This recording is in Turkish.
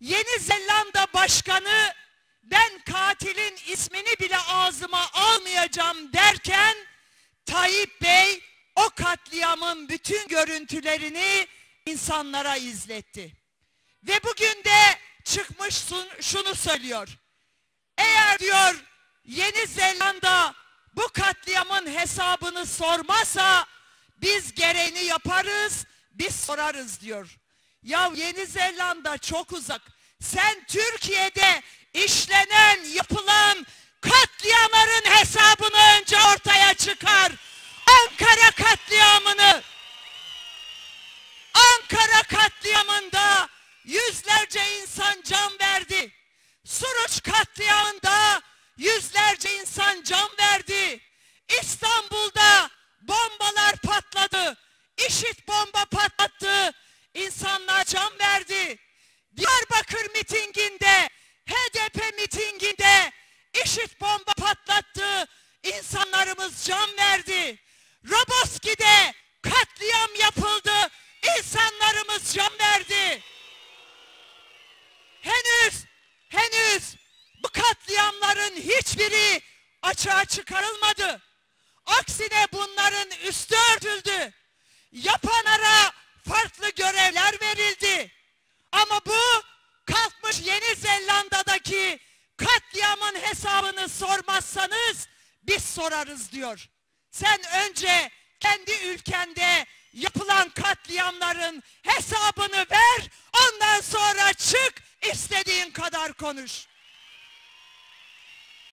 Yeni Zelanda Başkanı ben katilin ismini bile ağzıma almayacağım derken Tayyip Bey o katliamın bütün görüntülerini insanlara izletti. Ve bugün de çıkmış şunu söylüyor. Eğer diyor Yeni Zelanda bu katliamın hesabını sormazsa biz gereğini yaparız, biz sorarız diyor. Ya Yeni Zelanda çok uzak. Sen Türkiye'de işlenen, yapılan katliamların hesabını önce ortaya çıkar. Ankara katliamını Ankara katliamında yüzlerce insan can verdi. Suruç katliamında yüzlerce insan can verdi. İstanbul'da bombalar patladı. İnsanlar can verdi. Diyarbakır mitinginde, HDP mitinginde işit bomba patlattı. İnsanlarımız can verdi. Roboski'de katliam yapıldı. İnsanlarımız can verdi. Henüz, henüz bu katliamların hiçbiri açığa çıkarılmadı. Aksine bunların üstü örtüldü. Yapanlara farklı görevler verildi. Ama bu kalkmış Yeni Zelanda'daki katliamın hesabını sormazsanız biz sorarız diyor. Sen önce kendi ülkende yapılan katliamların hesabını ver, ondan sonra çık istediğin kadar konuş.